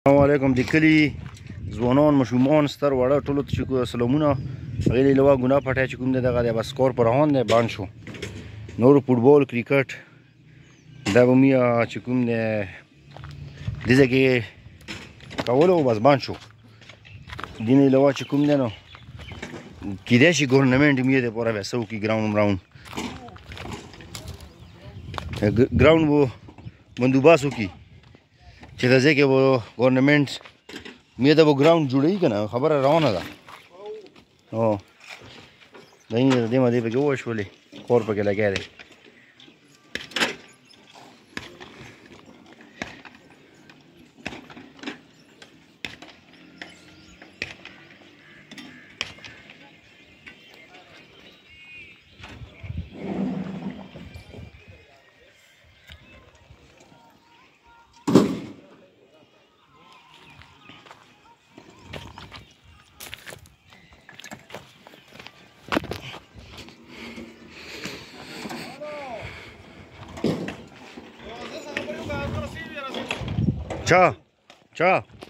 السلام علیکم د کلی ځوانان مشومان ستر وړه ټولو ته شکر سلامونه غیلې لوا ګنا پټه چې کوم دغه د اسکور پر روان دی باندې شو نور فوټبال کرکټ دا بمیا چې کوم دی دځه کې کول او بس باندې شو دینې لوا چې کوم دی نو کیدې شي ګورنمنت میه د پوره وسو کې ګراوند راوند ګراوند وو بندوباسو کې چې دا ځکه وو ګورنمنت مې دا وو ګراوند جوړی کنه خبره روانه ده او دا یې دې ما دې په جوړ شولې کور پکې لګیا دی Ciao. Ciao.